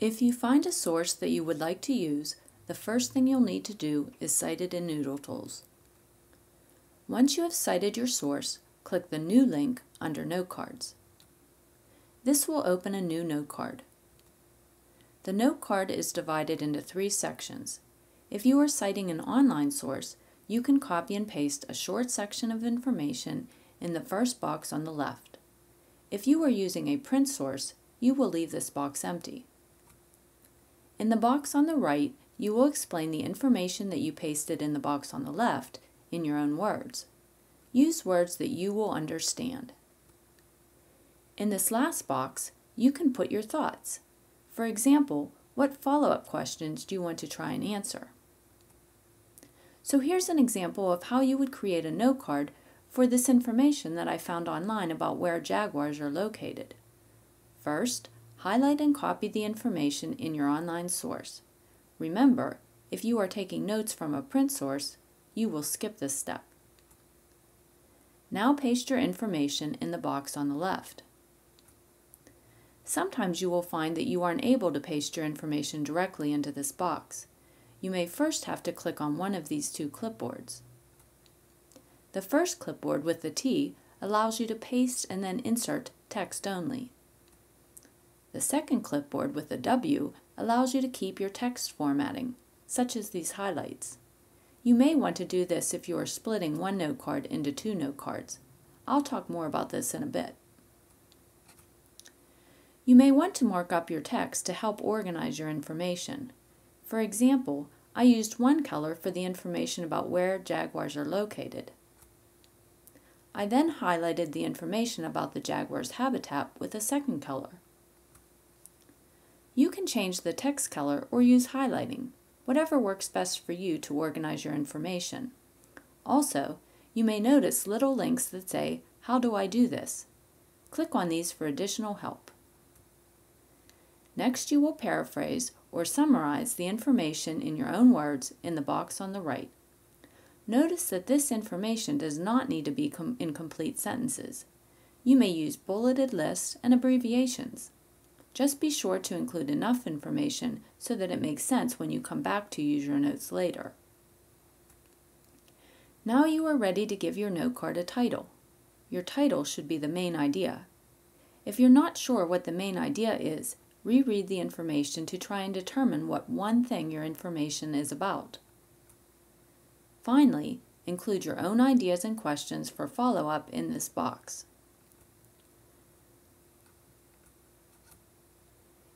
If you find a source that you would like to use, the first thing you'll need to do is cite it in NoodleTools. Once you have cited your source, click the New link under Note Cards. This will open a new note card. The note card is divided into three sections. If you are citing an online source, you can copy and paste a short section of information in the first box on the left. If you are using a print source, you will leave this box empty. In the box on the right, you will explain the information that you pasted in the box on the left in your own words. Use words that you will understand. In this last box, you can put your thoughts. For example, what follow-up questions do you want to try and answer? So here's an example of how you would create a note card for this information that I found online about where jaguars are located. First, highlight and copy the information in your online source. Remember, if you are taking notes from a print source, you will skip this step. Now paste your information in the box on the left. Sometimes you will find that you aren't able to paste your information directly into this box. You may first have to click on one of these two clipboards. The first clipboard with the T allows you to paste and then insert text only. The second clipboard with the W allows you to keep your text formatting, such as these highlights. You may want to do this if you are splitting one note card into two note cards. I'll talk more about this in a bit. You may want to mark up your text to help organize your information. For example, I used one color for the information about where jaguars are located. I then highlighted the information about the jaguar's habitat with a second color. You can change the text color or use highlighting, whatever works best for you to organize your information. Also, you may notice little links that say, How do I do this? Click on these for additional help. Next, you will paraphrase or summarize the information in your own words in the box on the right. Notice that this information does not need to be in complete sentences. You may use bulleted lists and abbreviations. Just be sure to include enough information so that it makes sense when you come back to use your notes later. Now you are ready to give your note card a title. Your title should be the main idea. If you're not sure what the main idea is, reread the information to try and determine what one thing your information is about. Finally, include your own ideas and questions for follow-up in this box.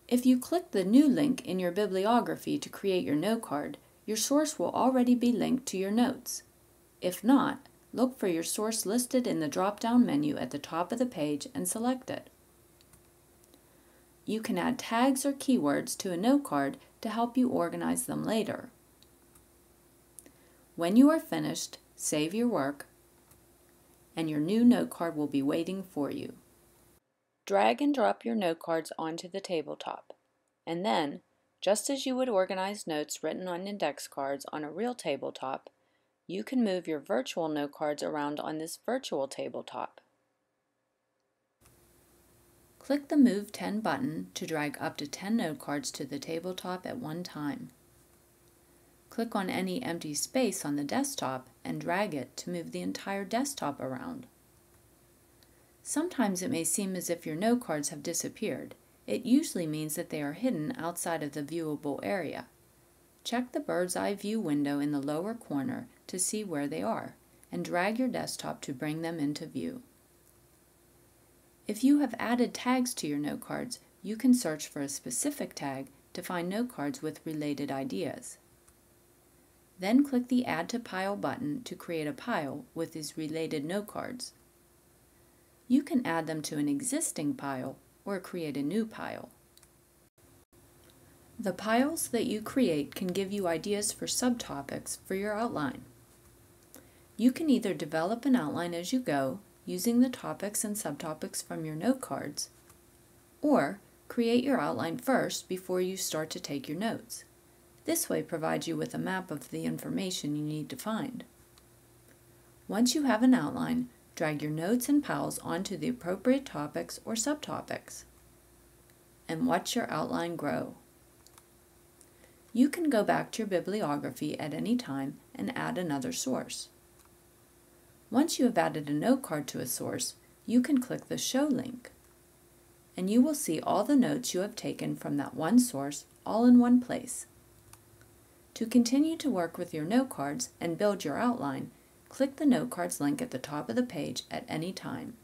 If you click the New link in your bibliography to create your note card, your source will already be linked to your notes. If not, look for your source listed in the drop-down menu at the top of the page and select it. You can add tags or keywords to a note card to help you organize them later. When you are finished, save your work, and your new note card will be waiting for you. Drag and drop your note cards onto the tabletop, and then, just as you would organize notes written on index cards on a real tabletop, you can move your virtual note cards around on this virtual tabletop. Click the Move 10 button to drag up to 10 note cards to the tabletop at one time. Click on any empty space on the desktop and drag it to move the entire desktop around. Sometimes it may seem as if your note cards have disappeared. It usually means that they are hidden outside of the viewable area. Check the bird's eye view window in the lower corner to see where they are, and drag your desktop to bring them into view. If you have added tags to your note cards, you can search for a specific tag to find note cards with related ideas. Then click the Add to Pile button to create a pile with these related note cards. You can add them to an existing pile or create a new pile. The piles that you create can give you ideas for subtopics for your outline. You can either develop an outline as you go using the topics and subtopics from your note cards, or create your outline first before you start to take your notes. This way provides you with a map of the information you need to find. Once you have an outline, Drag your notes and piles onto the appropriate topics or subtopics. And watch your outline grow. You can go back to your bibliography at any time and add another source. Once you have added a note card to a source, you can click the Show link, and you will see all the notes you have taken from that one source all in one place. To continue to work with your note cards and build your outline, click the note cards link at the top of the page at any time.